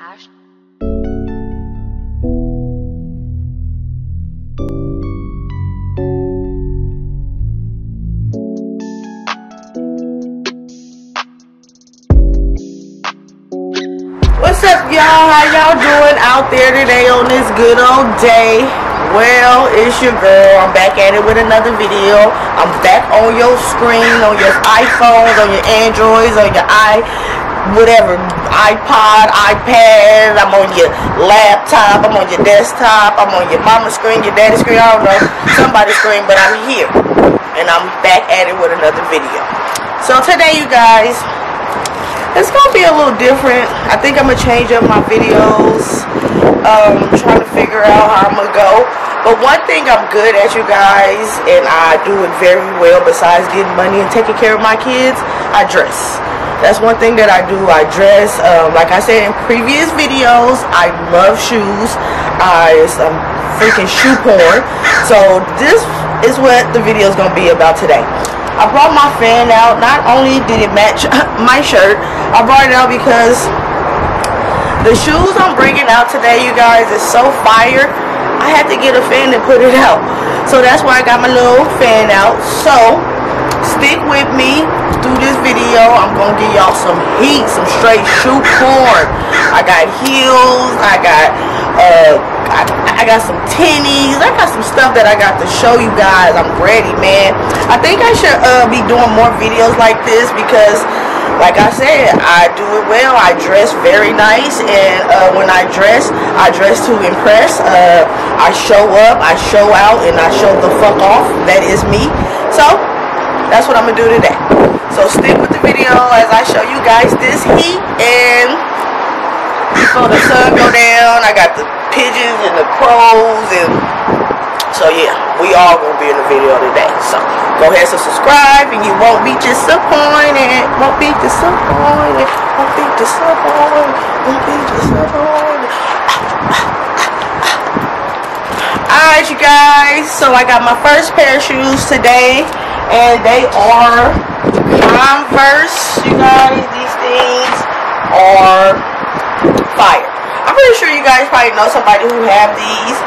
What's up, y'all? How y'all doing out there today on this good old day? Well, it's your girl. I'm back at it with another video. I'm back on your screen, on your iPhones, on your Androids, on your i whatever iPod, iPad. I'm on your laptop. I'm on your desktop. I'm on your mama's screen, your daddy's screen. I don't know somebody's screen, but I'm here, and I'm back at it with another video. So today, you guys, it's gonna be a little different. I think I'm gonna change up my videos. Um, trying to figure out how I'm gonna go. But one thing I'm good at, you guys, and I do it very well. Besides getting money and taking care of my kids, I dress. That's one thing that I do. I dress. Um, like I said in previous videos, I love shoes. I am freaking shoe porn. So this is what the video is gonna be about today. I brought my fan out. Not only did it match my shirt, I brought it out because the shoes I'm bringing out today, you guys, is so fire. I had to get a fan to put it out. So that's why I got my little fan out. So stick with me through this video. I'm going to give y'all some heat, some straight shoe porn. I got heels. I got, uh, I, I got some tennies. I got some stuff that I got to show you guys. I'm ready, man. I think I should uh, be doing more videos like this because, like I said, I do it well. I dress very nice, and uh, when I dress, I dress to impress. Uh, I show up, I show out, and I show the fuck off. That is me. So that's what I'm gonna do today. So stick with the video as I show you guys this heat and before the sun go down, I got the pigeons and the crows and so yeah, we all gonna be in the video today. So go ahead and subscribe and you won't be disappointed. Won't be disappointed. Won't be disappointed. Won't be disappointed. Alright you guys, so I got my first pair of shoes today and they are Converse, you guys. These things are fire. I'm pretty sure you guys probably know somebody who have these,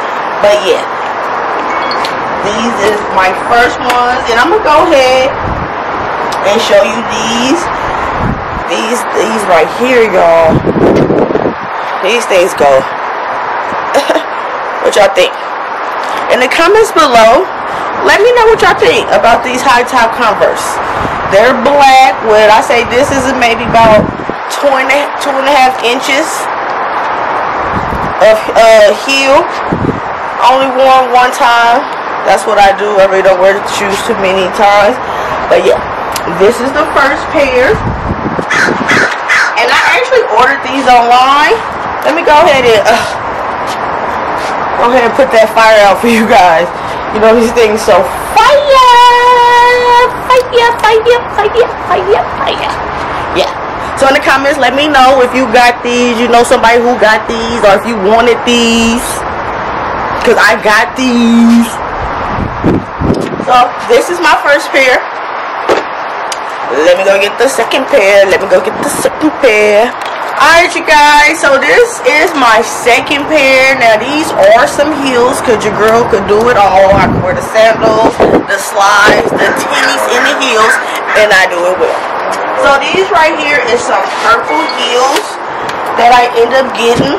but yeah. These is my first ones, and I'm gonna go ahead and show you these. These, these right here, y'all. These things go. what y'all think? In the comments below, let me know what y'all think about these high top Converse. They're black with, I say this is maybe about two and two and a half inches of uh, heel. Only worn one time. That's what I do. I really don't wear the shoes too many times. But yeah, this is the first pair. And I actually ordered these online. Let me go ahead and uh, go ahead and put that fire out for you guys. You know these things so fire, fire, fire, fire, fire, fire. Yeah. So in the comments, let me know if you got these. You know somebody who got these, or if you wanted these. Cause I got these. So this is my first pair. Let me go get the second pair. Let me go get the second pair. Alright you guys, so this is my second pair. Now these are some heels because your girl could do it all. I can wear the sandals, the slides, the tennies, and the heels, and I do it well. So these right here is some purple heels that I end up getting.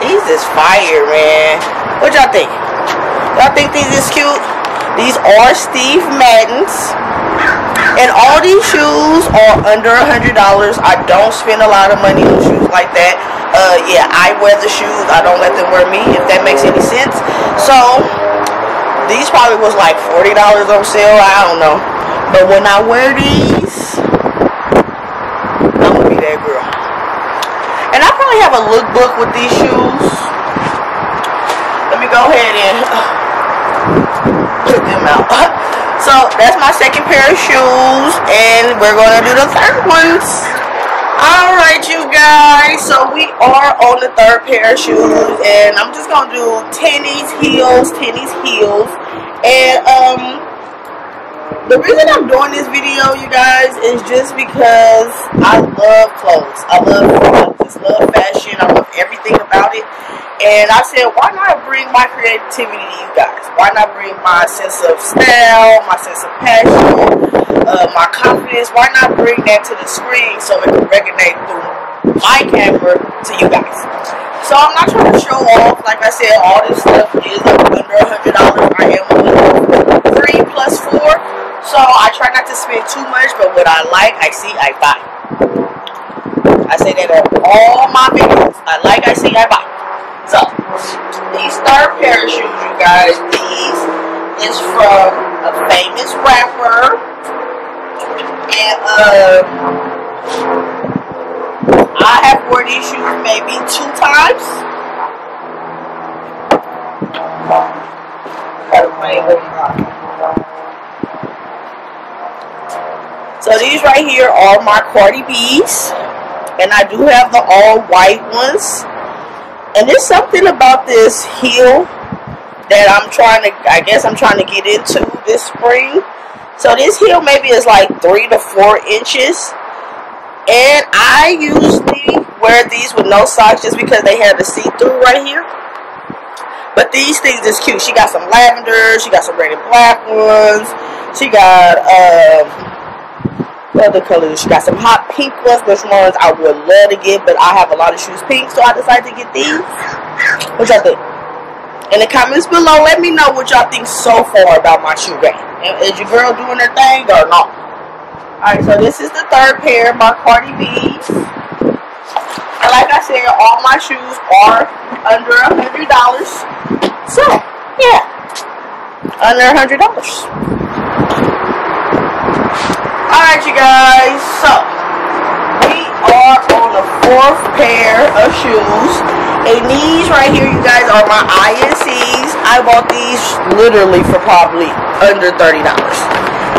These is fire, man. What y'all think? Y'all think these is cute? These are Steve Madden's. And all these shoes are under a hundred dollars. I don't spend a lot of money on shoes like that. Uh, yeah, I wear the shoes. I don't let them wear me. If that makes any sense. So these probably was like forty dollars on sale. I don't know. But when I wear these, I'm gonna be that girl. And I probably have a lookbook with these shoes. Let me go ahead and put them out. So that's my second pair of shoes, and we're gonna do the third ones. Alright, you guys, so we are on the third pair of shoes, and I'm just gonna do tennies, heels, tennies, heels. And um the reason I'm doing this video, you guys, is just because I love clothes. I love I just love fashion. I love everything about it. And I said, why not bring my creativity to you guys? Why not bring my sense of style, my sense of passion, uh, my confidence? Why not bring that to the screen so it can resonate through my camera to you guys? So I'm not trying to show off. Like I said, all this stuff is under hundred dollars. I am three plus four, so I try not to spend too much. But what I like, I see, I buy. I say that on all my videos. I like, I see, I buy. So, these third pair of shoes, you guys, these is from a famous rapper. And, uh, I have worn these shoes maybe two times. So these right here are my Cardi B's. And I do have the all white ones. And there's something about this heel that I'm trying to, I guess I'm trying to get into this spring. So this heel maybe is like three to four inches. And I usually wear these with no socks just because they have the see-through right here. But these things is cute. She got some lavender. She got some red and black ones. She got, um, other colors. She got some hot pink ones, which ones I would love to get, but I have a lot of shoes pink, so I decided to get these. What y'all think? In the comments below, let me know what y'all think so far about my shoe game. Is your girl doing her thing or not? Alright, so this is the third pair, my Cardi B's. And like I said, all my shoes are under a hundred dollars. So, yeah. Under a hundred dollars. Alright you guys, so we are on the fourth pair of shoes. And these right here, you guys, are my INCs. I bought these literally for probably under $30.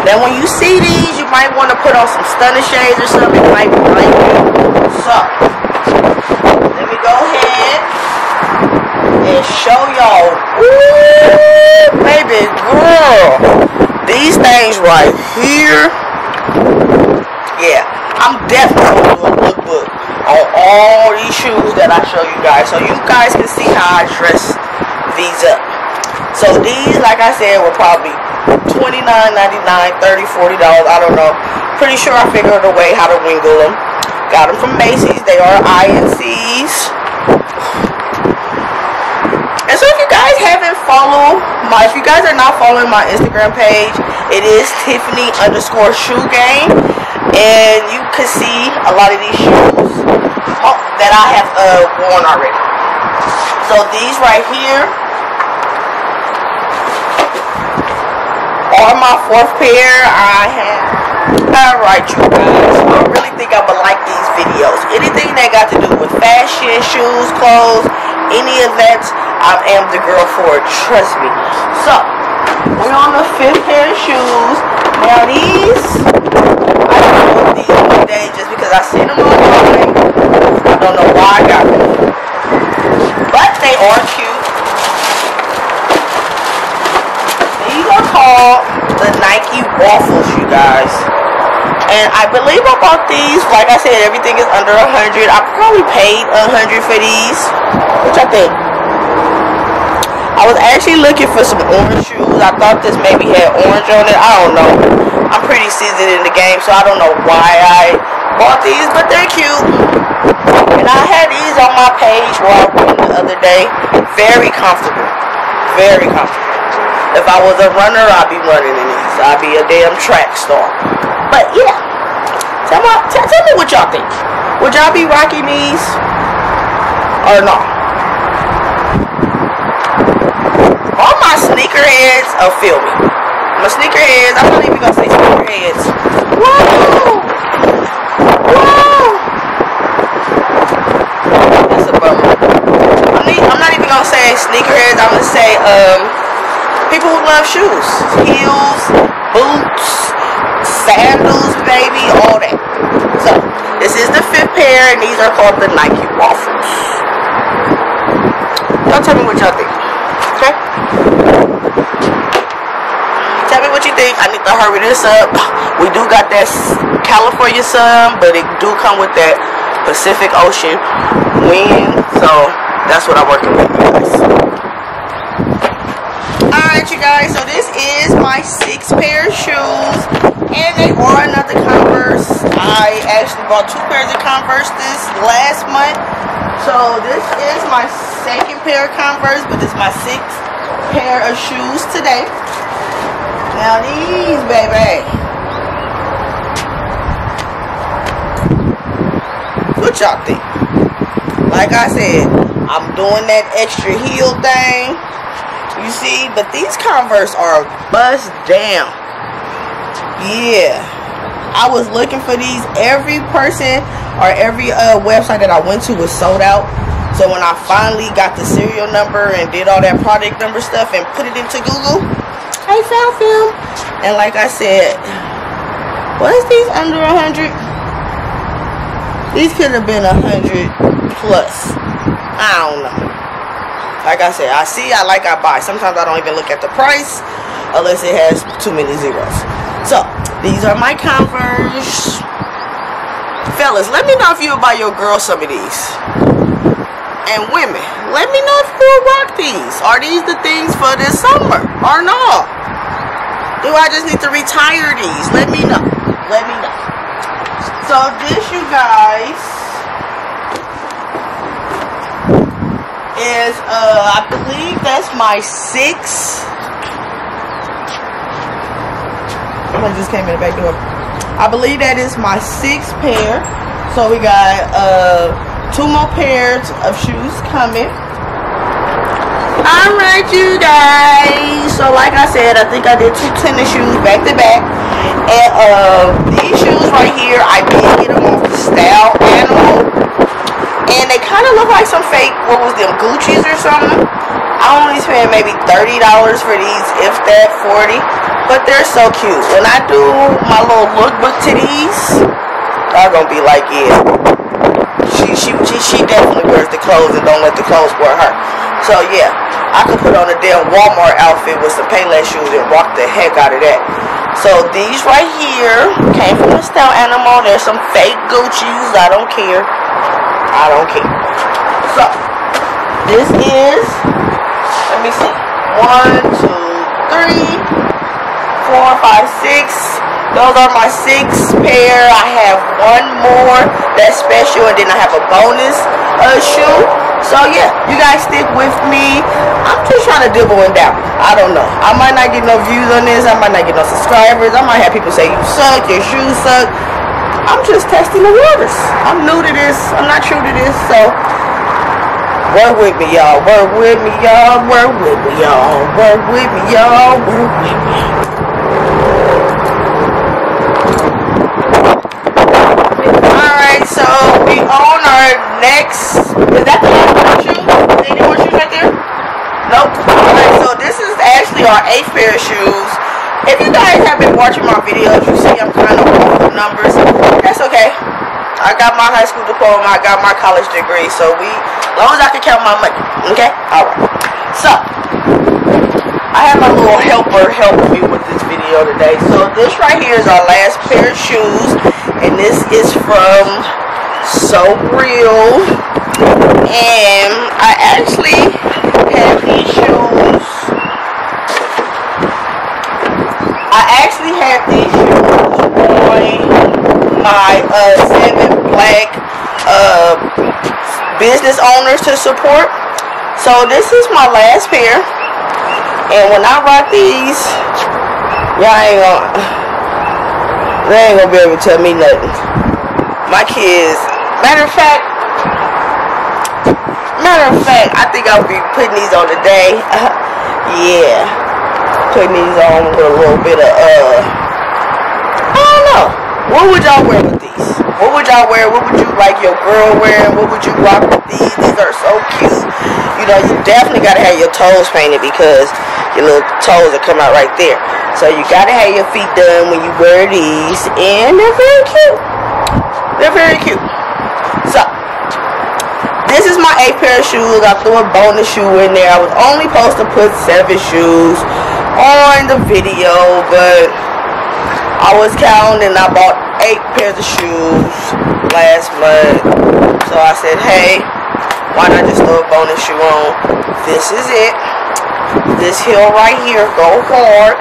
Then when you see these, you might want to put on some stunner shades or something. It might like So, let me go ahead and show y'all. baby girl. These things right here yeah, I'm definitely going to do a lookbook on all these shoes that I show you guys. So you guys can see how I dress these up. So these, like I said, were probably $29.99, $30, $40, I don't know. Pretty sure I figured a way how to wingle them. Got them from Macy's. They are INCs. And so if you guys haven't followed my, if you guys are not following my Instagram page, it is Tiffany underscore shoe game and you can see a lot of these shoes oh, that I have uh, worn already. So these right here are my fourth pair. I have. Alright, you guys. I really think I would like these videos. Anything that got to do with fashion, shoes, clothes, any of that, I am the girl for it. Trust me. So, we're on the fifth pair of shoes. Now these I bought these today just because I seen them online. I don't know why I got them. But they are cute. These are called the Nike Waffles, you guys. And I believe I bought these, like I said, everything is under a hundred. I probably paid a hundred for these. Which I think. I was actually looking for some orange shoes. I thought this maybe had orange on it. I don't know. I'm pretty seasoned in the game, so I don't know why I bought these, but they're cute. And I had these on my page went the other day. Very comfortable. Very comfortable. If I was a runner, I'd be running in these. I'd be a damn track star. But yeah. Tell, my, tell, tell me what y'all think. Would y'all be rocking these? Or not? All sneakerheads are filming. My sneakerheads, I'm not even gonna say sneakerheads. Whoa! Whoa! That's a bummer. I'm, I'm not even gonna say sneakerheads, I'm gonna say um people who love shoes. Heels, boots, sandals, baby, all that. So this is the fifth pair and these are called the Nike Waffles. Y'all tell me what y'all think. Okay? I need to hurry this up. We do got that California sun, but it do come with that Pacific Ocean wind. So that's what I'm working with, guys. Alright, you guys, so this is my six pair of shoes, and they are another Converse. I actually bought two pairs of Converse this last month, so this is my second pair of Converse, but it's my sixth pair of shoes today. Now these, baby. What y'all think? Like I said, I'm doing that extra heel thing. You see, but these Converse are bust down. Yeah. I was looking for these. Every person or every uh, website that I went to was sold out. So when I finally got the serial number and did all that product number stuff and put it into Google, I found them. And like I said, was these under a hundred? These could have been a hundred plus. I don't know. Like I said, I see, I like, I buy. Sometimes I don't even look at the price unless it has too many zeros. So, these are my Converse. Fellas, let me know if you would buy your girl some of these. And women, let me know if you will rock these. Are these the things for this summer or not? Do I just need to retire these? Let me know. Let me know. So this, you guys, is, uh, I believe that's my six. Someone just came in the back door. I believe that is my sixth pair. So we got, uh, two more pairs of shoes coming. Alright, you guys. So, like I said, I think I did two tennis shoes back to back. And uh, these shoes right here, I did get them off the Style Animal. And they kind of look like some fake, what was them, Gucci's or something. I only spent maybe $30 for these, if that, 40 But they're so cute. When I do my little lookbook to these, y'all gonna be like, yeah. She, she, she, she definitely wears the clothes and don't let the clothes wear her. So, yeah. I could put on a damn Walmart outfit with some Payless shoes and rock the heck out of that. So these right here came from the Style Animal. There's some fake Gucci's. I don't care. I don't care. So this is, let me see, one, two, three, four, five, six. Those are my six pair. I have one more that's special, and then I have a bonus uh, shoe. So yeah, you guys stick with me. I'm just trying to dibble and dabble. I don't know. I might not get no views on this. I might not get no subscribers. I might have people say you suck, your shoes suck. I'm just testing the waters. I'm new to this. I'm not true to this. So work with me, y'all. Work with me, y'all. Work with me, y'all. Work with me, y'all. Work with me. Alright, so we own our next. Is that the last pair of shoes? Any more shoes right there? Nope. Alright, so this is actually our eighth pair of shoes. If you guys have been watching my videos, you see I'm kind of off the numbers. That's okay. I got my high school diploma, I got my college degree, so we, as long as I can count my money, okay? Alright. So, I have my little helper helping me with this video today. So this right here is our last pair of shoes, and this is from So Real. And I actually have these shoes. I actually have these shoes on my uh, seven black uh, business owners to support. So this is my last pair. And when I rock these, y'all ain't gonna, they ain't gonna be able to tell me nothing. My kids, matter of fact, Matter of fact, I think I'll be putting these on today. Uh, yeah. Putting these on with a little bit of, uh, I don't know. What would y'all wear with these? What would y'all wear? What would you like your girl wearing? What would you rock with these? These are so cute. You know, you definitely gotta have your toes painted because your little toes will come out right there. So you gotta have your feet done when you wear these. And they're very cute. They're very cute. So, this is my eighth pair of shoes. I threw a bonus shoe in there. I was only supposed to put seven shoes on the video, but I was counting I bought eight pairs of shoes last month. So I said, hey, Why not just throw a bonus shoe on? This is it. This hill right here, go hard.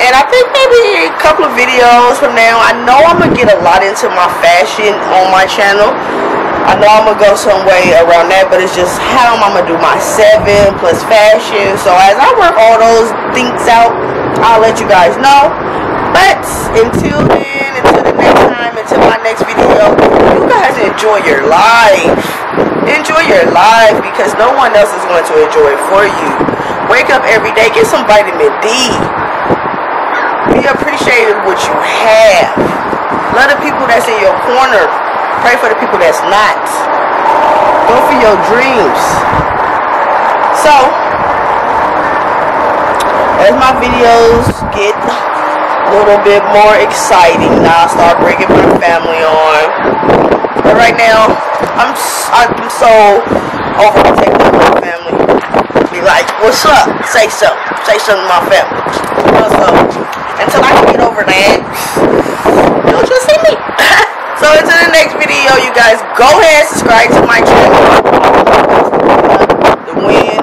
And I think maybe a couple of videos from now, I know I'm going to get a lot into my fashion on my channel. I know I'm going to go some way around that, but it's just how I'm going to do my seven plus fashion. So as I work all those things out, I'll let you guys know. But until then, until the next time, until my next video, you guys enjoy your life. Enjoy your life because no one else is going to enjoy it for you. Wake up every day, get some vitamin D. Be appreciative of what you have. Love the people that's in your corner. Pray for the people that's not. Go for your dreams. So, as my videos get a little bit more exciting, now I start bringing my family on. But right now, I'm I'm so overprotective of my family. Be like, what's up? Say something. Say something to my family. What's up? Until I can get over that, you'll just see me. so until the next video, you guys go ahead subscribe to my channel. The wind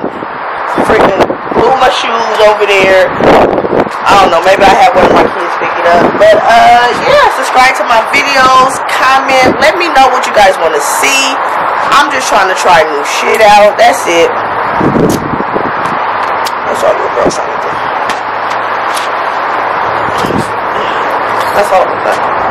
freaking blew my shoes over there. I don't know, maybe I have one of my kids pick it up. But uh yeah, subscribe to my videos, comment, let me know what you guys want to see. I'm just trying to try new shit out. That's it. That's all little girl trying to do. That's all.